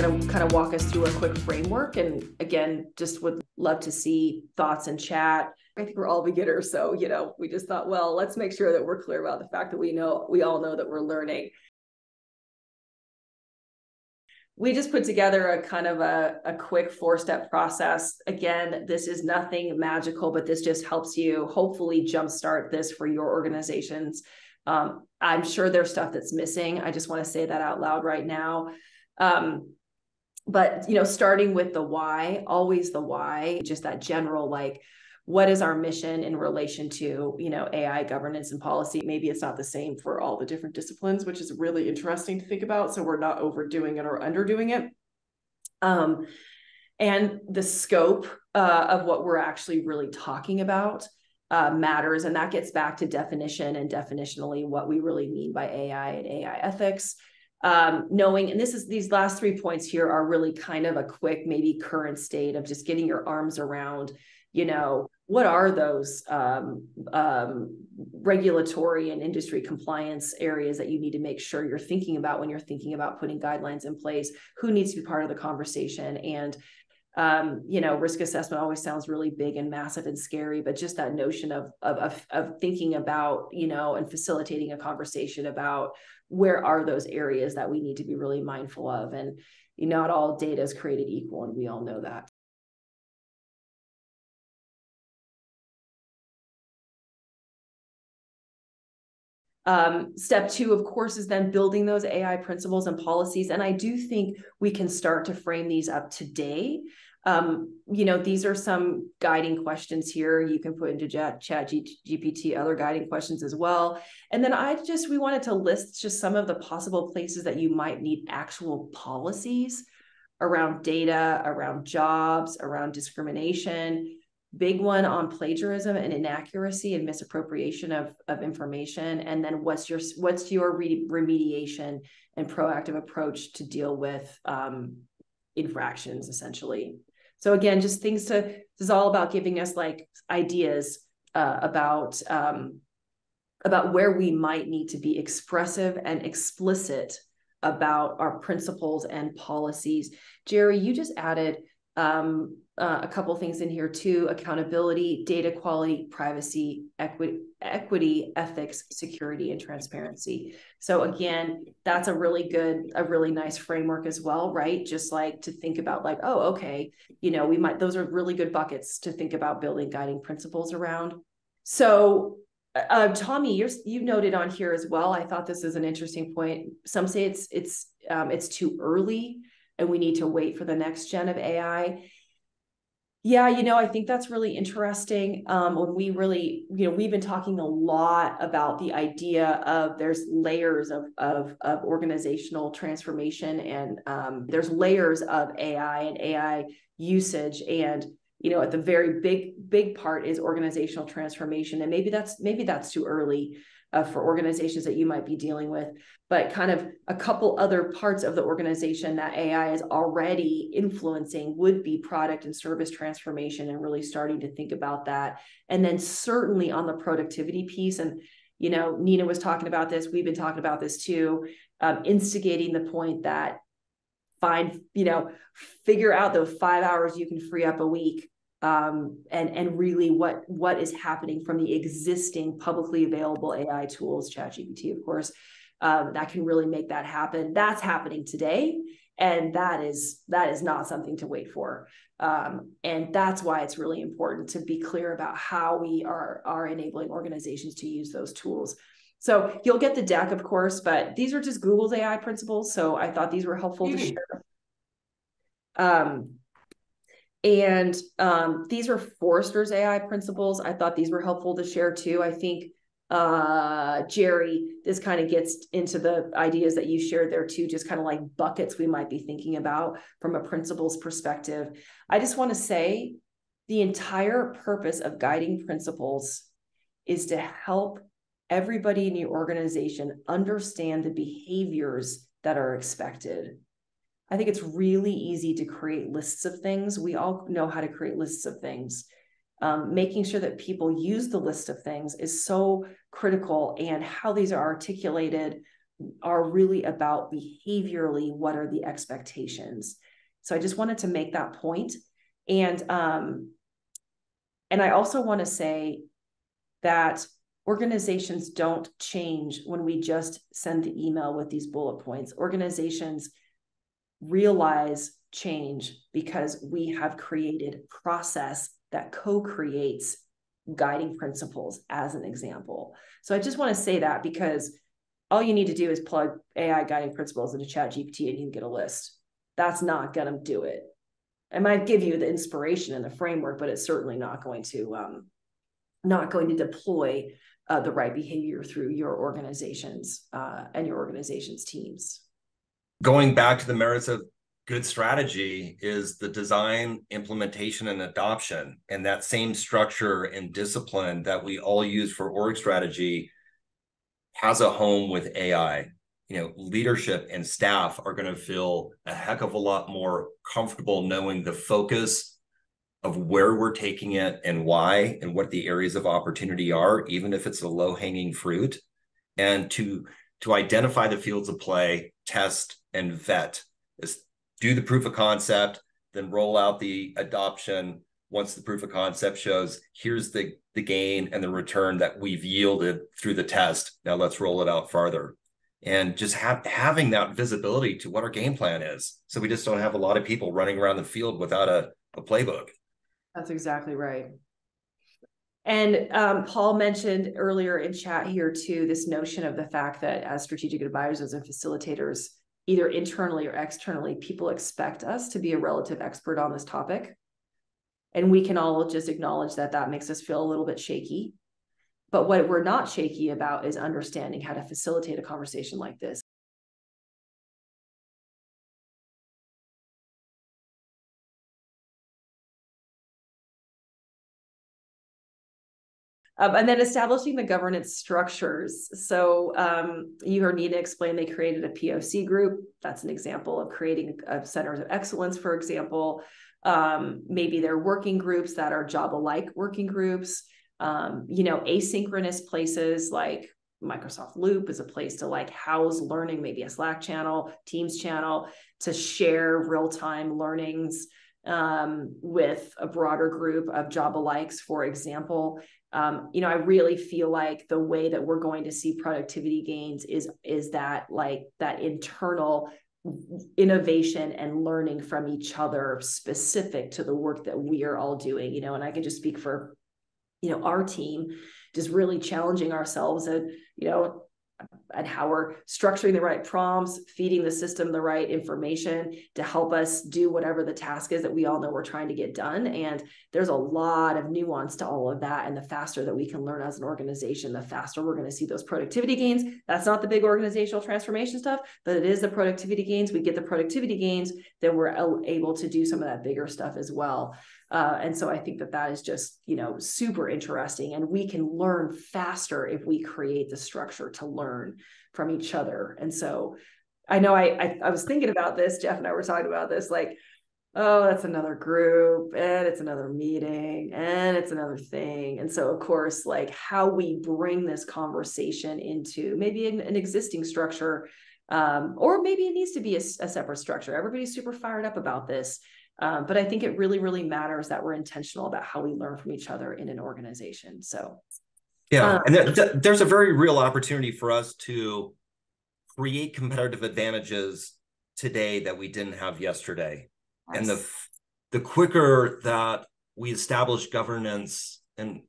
going to kind of walk us through a quick framework. And again, just would love to see thoughts and chat. I think we're all beginners. So, you know, we just thought, well, let's make sure that we're clear about the fact that we know, we all know that we're learning. We just put together a kind of a, a quick four step process. Again, this is nothing magical, but this just helps you hopefully jumpstart this for your organizations. Um, I'm sure there's stuff that's missing. I just want to say that out loud right now. Um, but you know, starting with the why, always the why, just that general like, what is our mission in relation to you know AI governance and policy? Maybe it's not the same for all the different disciplines, which is really interesting to think about. So we're not overdoing it or underdoing it. Um, and the scope uh, of what we're actually really talking about uh, matters. And that gets back to definition and definitionally what we really mean by AI and AI ethics. Um, knowing, and this is these last three points here are really kind of a quick, maybe current state of just getting your arms around, you know, what are those um, um, regulatory and industry compliance areas that you need to make sure you're thinking about when you're thinking about putting guidelines in place? Who needs to be part of the conversation? And um, you know, risk assessment always sounds really big and massive and scary, but just that notion of, of, of, of thinking about, you know, and facilitating a conversation about where are those areas that we need to be really mindful of. And not all data is created equal, and we all know that. Um, step two, of course, is then building those AI principles and policies. And I do think we can start to frame these up today um, you know, these are some guiding questions here. You can put into chat, chat GPT other guiding questions as well. And then I just, we wanted to list just some of the possible places that you might need actual policies around data, around jobs, around discrimination, big one on plagiarism and inaccuracy and misappropriation of, of information and then what's your what's your re- remediation and proactive approach to deal with um, infractions essentially so again, just things to, this is all about giving us like ideas uh, about, um, about where we might need to be expressive and explicit about our principles and policies. Jerry, you just added um, uh, a couple things in here too accountability data quality privacy equity equity ethics security and transparency so again that's a really good a really nice framework as well right just like to think about like oh okay you know we might those are really good buckets to think about building guiding principles around so uh, uh Tommy, you're, you noted on here as well. I thought this is an interesting point. Some say it's it's um, it's too early and we need to wait for the next gen of AI. Yeah, you know, I think that's really interesting. Um, when we really, you know, we've been talking a lot about the idea of there's layers of of, of organizational transformation, and um, there's layers of AI and AI usage, and you know, at the very big big part is organizational transformation, and maybe that's maybe that's too early uh, for organizations that you might be dealing with, but kind of a couple other parts of the organization that AI is already influencing would be product and service transformation and really starting to think about that. And then certainly on the productivity piece, and you know, Nina was talking about this, we've been talking about this too, um, instigating the point that find, you know, figure out those five hours you can free up a week um, and and really what what is happening from the existing publicly available AI tools, ChatGPT, of course, um, that can really make that happen. That's happening today, and that is that is not something to wait for. Um, and that's why it's really important to be clear about how we are are enabling organizations to use those tools. So you'll get the deck, of course, but these are just Google's AI principles. So I thought these were helpful mm-hmm. to share. Um, and um, these are Forrester's AI principles. I thought these were helpful to share too. I think uh, Jerry, this kind of gets into the ideas that you shared there too, just kind of like buckets we might be thinking about from a principles perspective. I just want to say the entire purpose of guiding principles is to help everybody in your organization understand the behaviors that are expected I think it's really easy to create lists of things. We all know how to create lists of things. Um, making sure that people use the list of things is so critical, and how these are articulated are really about behaviorally what are the expectations. So I just wanted to make that. And um, and I also want to say that organizations don't change when we just send the email with these bullet points. Organizations realize change because we have created process that co-creates guiding principles as an example. So I just want to say that because all you need to do is plug AI guiding principles into chat GPT and you can get a list. That's not going to do it. It might give you the inspiration and the framework, but it's certainly not going to um, not going to deploy uh, the right behavior through your organizations uh, and your organization's teams. Going back to the merits of good strategy is the design, implementation, and adoption. And that same structure and discipline that we all use for org strategy has a home with AI. You know, leadership and staff are going to feel a heck of a lot more comfortable knowing the focus of where we're taking it and why and what the areas of opportunity are, even if it's a low hanging fruit, and to to identify the fields of play, test and vet is do the proof of concept, then roll out the adoption once the proof of concept shows here's the the gain and the return that we've yielded through the test. Now let's roll it out farther. And just have, having that visibility to what our game plan is. So we just don't have a lot of people running around the field without a, a playbook. That's exactly right. And um, Paul mentioned earlier in chat here too this notion of the fact that as strategic advisors and facilitators, either internally or externally, people expect us to be a relative expert on this topic. And we can all just acknowledge that that makes us feel a little bit shaky. But what we're not shaky about is understanding how to facilitate a conversation like this Um, and then establishing the governance structures. So um, you heard Nina explain they created a POC group. That's an example of creating centers of excellence, for example. Um, maybe they're working groups that are job alike working groups. Um, you know, asynchronous places like Microsoft Loop is a place to like house learning, maybe a Slack channel, Teams channel to share real time learnings um, with a broader group of job alikes, for example um, you know, I really feel like the way that we're going to see productivity gains is is that like that internal innovation and learning from each other specific to the work that we are all doing you know and i can just speak for you know our team just really challenging ourselves and you know and how we're structuring the right prompts, feeding the system the right information to help us do whatever the task is that we all know we're trying to get done. And there's a lot of nuance to all of that. And the faster that we can learn as an organization, the faster we're going to see those productivity gains. That's not the big organizational transformation stuff, but it is the productivity gains. We get the productivity gains, then we're able to do some of that bigger stuff as well. Uh, and so I think that that is just, you know, super interesting. And we can learn faster if we create the structure to learn from each other. And so I know I, I, I was thinking about this, Jeff and I were talking about this, like, oh, that's another group and it's another meeting and it's another thing. And so, of course, like how we bring this conversation into maybe an, an existing structure, um, or maybe it needs to be a, a separate structure. Everybody's super fired up about this. Um, but I think it really, really matters that we're intentional about how we learn from each other in an organization. So, yeah, um, and there, there's a very real opportunity for us to create competitive advantages today that we didn't have yesterday. And the the quicker that we establish governance and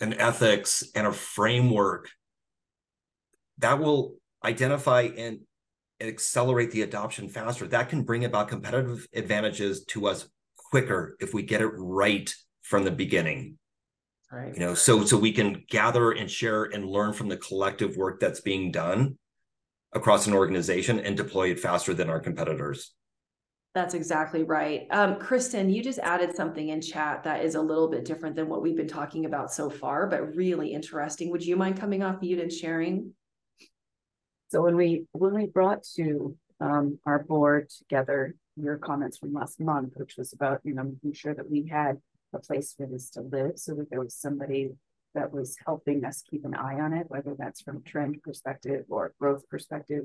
and ethics and a framework that will identify and accelerate the adoption faster. That can bring about competitive advantages to us quicker if we get it right from the beginning. Right. You know, so so we can gather and share and learn from the collective work that's being done across an organization and deploy it faster than our competitors. That's exactly right. Um, Kristen, you just added something in chat that is a little bit different than what we've been talking about so far, but really interesting. Would you mind coming off mute and sharing? So when we when we brought to um, our board together your comments from last month, which was about you know making sure that we had a place for this to live, so that there was somebody that was helping us keep an eye on it, whether that's from trend perspective or growth perspective.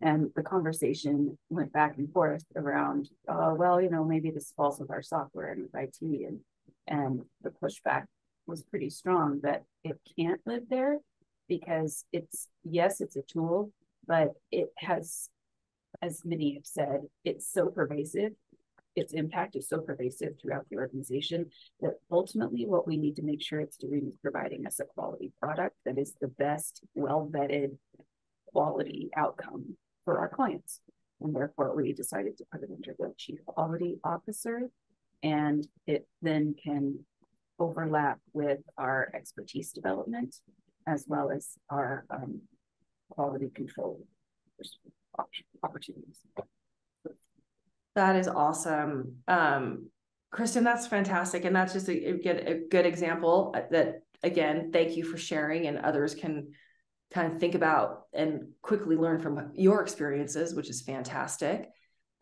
And the conversation went back and forth around, uh, well, you know, maybe this falls with our software and with IT and and the pushback was pretty strong that it can't live there because it's yes, it's a tool, but it has, as many have said, it's so pervasive. Its impact is so pervasive throughout the organization that ultimately what we need to make sure it's doing is providing us a quality product that is the best, well vetted quality outcome for our clients. And therefore, we decided to put it under the chief quality officer. And it then can overlap with our expertise development as well as our um, quality control opportunities. That is awesome. Um, Kristen, that's fantastic. And that's just a, a, a good example that, again, thank you for sharing and others can kind of think about and quickly learn from your experiences, which is fantastic.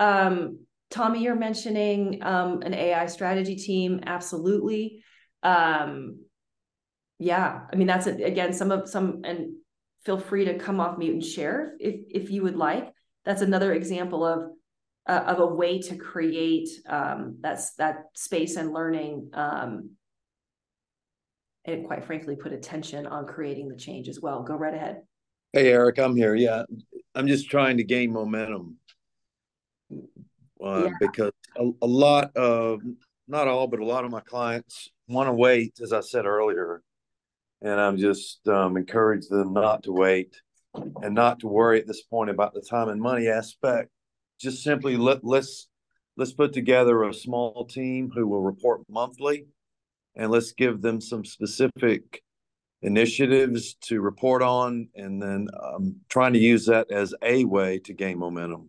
Um, Tommy, you're mentioning um, an AI strategy team. Absolutely. Um, yeah, I mean that's a, again some of some and feel free to come off mute and share if if you would like. That's another example of uh, of a way to create um, that's that space and learning um, and quite frankly put attention on creating the change as well. Go right ahead. Hey Eric, I'm here. Yeah, I'm just trying to gain momentum uh, yeah. because a, a lot of not all, but a lot of my clients want to wait, as I said earlier, and I'm just um, encourage them not to wait and not to worry at this point about the time and money aspect. Just simply let let's let's put together a small team who will report monthly, and let's give them some specific initiatives to report on, and then um, trying to use that as a way to gain momentum.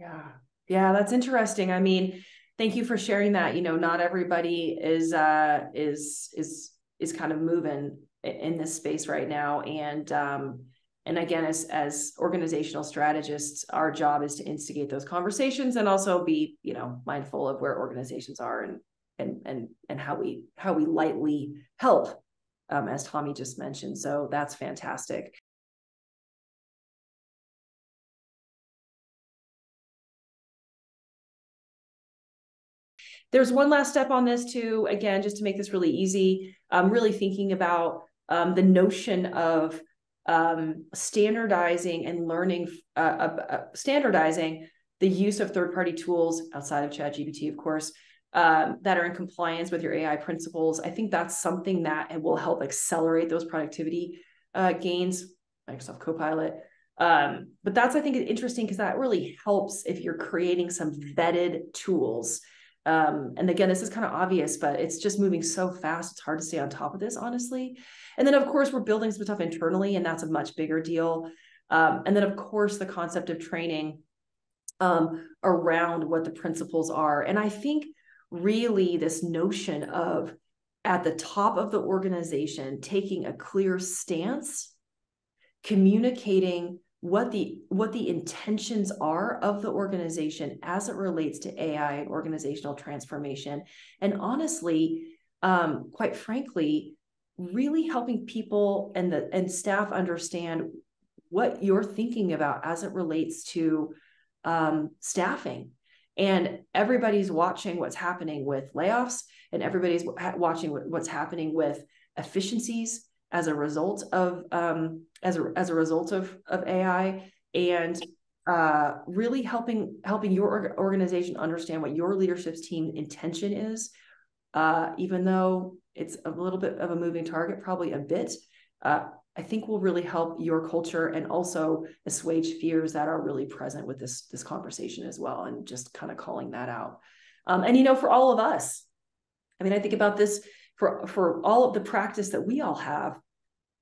Yeah, yeah, that's interesting. I mean, thank you for sharing that. You know, not everybody is uh, is is is kind of moving in this space right now, and um, and again, as as organizational strategists, our job is to instigate those conversations and also be you know mindful of where organizations are and and and and how we how we lightly help, um, as Tommy just mentioned. So that's fantastic. There's one last step on this too, again, just to make this really easy. I'm really thinking about um, the notion of um, standardizing and learning, uh, uh, uh, standardizing the use of third-party tools outside of ChatGPT, of course, um, that are in compliance with your AI principles. I think that's something that will help accelerate those productivity uh, gains. Microsoft Copilot. Um, but that's I think interesting because that really helps if you're creating some vetted tools um, and again, this is kind of obvious, but it's just moving so fast. It's hard to stay on top of this, honestly. And then, of course, we're building some stuff internally, and that's a much bigger deal. Um, and then, of course, the concept of training um, around what the principles are. And I think really this notion of at the top of the organization taking a clear stance, communicating what the what the intentions are of the organization as it relates to AI and organizational transformation, and honestly, um, quite frankly, really helping people and the and staff understand what you're thinking about as it relates to um, staffing. And everybody's watching what's happening with layoffs, and everybody's watching what's happening with efficiencies as a result of um, as a as a result of of AI and uh, really helping helping your organization understand what your leadership's team intention is, uh, even though it's a little bit of a moving target, probably a bit. Uh, I think will really help your culture and also assuage fears that are really present with this this conversation as well, and just kind of calling that out. Um, and you know, for all of us, I mean, I think about this for for all of the practice that we all have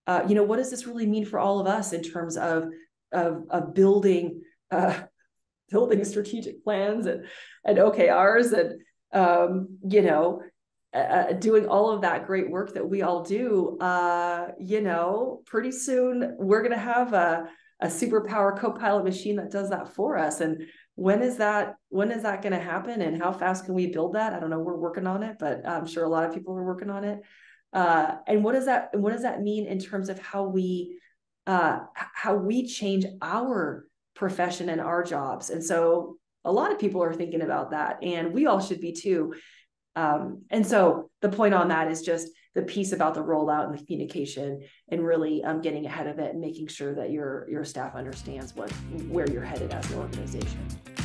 uh, you know what does this really mean for all of us in terms of of, of building uh, building strategic plans and and OKRs and um, you know uh, uh, doing all of that great work that we all do uh, you know pretty soon we're going to have a a superpower copilot machine that does that for us. And when is that when is that going to happen and how fast can we build that i don't know we're working on it but i'm sure a lot of people are working on it Uh, and what does that and what does that mean in terms of how we uh, how we change our profession and our jobs? And so a lot of people are thinking about that, and we all should be too. Um, and so the point on that is just the piece about the rollout and the communication and really um, getting ahead of it and making sure that your your staff understands what where you're headed as an organization.